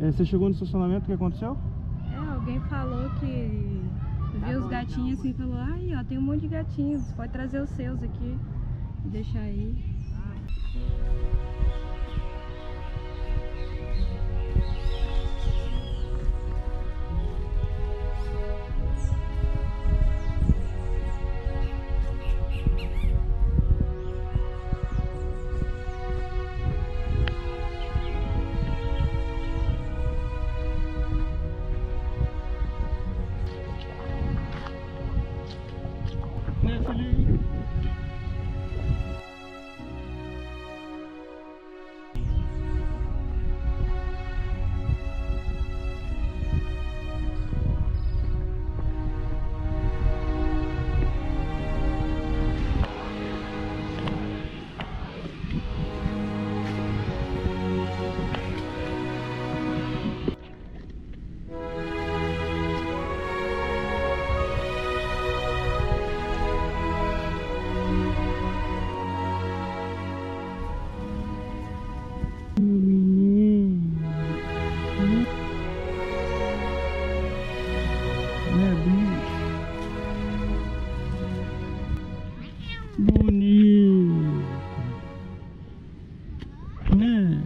É, você chegou no estacionamento, o que aconteceu? É, alguém falou que viu os gatinhos assim e falou, ai, ó, tem um monte de gatinhos, pode trazer os seus aqui e deixar aí. Né, filhinho? Né, bicho? Bonito. Né?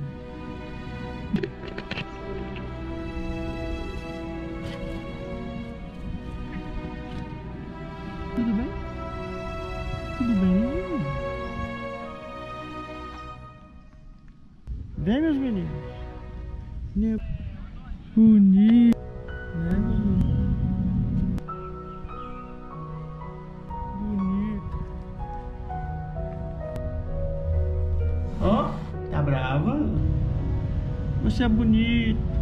Tudo bem? Tudo bem? Vem, meus meninos. Bonito. Você é bonito.